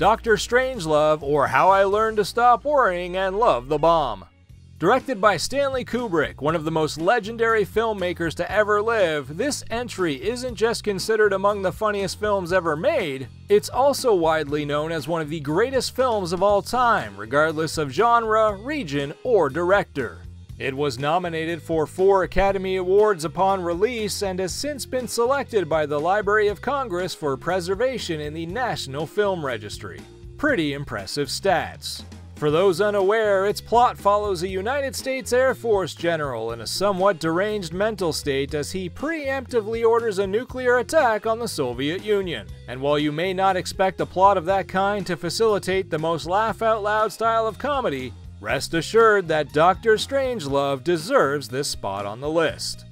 Doctor Strangelove, or How I Learned to Stop Worrying and Love the Bomb. Directed by Stanley Kubrick, one of the most legendary filmmakers to ever live, this entry isn't just considered among the funniest films ever made, it's also widely known as one of the greatest films of all time, regardless of genre, region, or director. It was nominated for four Academy Awards upon release and has since been selected by the Library of Congress for preservation in the National Film Registry. Pretty impressive stats. For those unaware, its plot follows a United States Air Force general in a somewhat deranged mental state as he preemptively orders a nuclear attack on the Soviet Union. And while you may not expect a plot of that kind to facilitate the most laugh out loud style of comedy, rest assured that Doctor Strangelove deserves this spot on the list.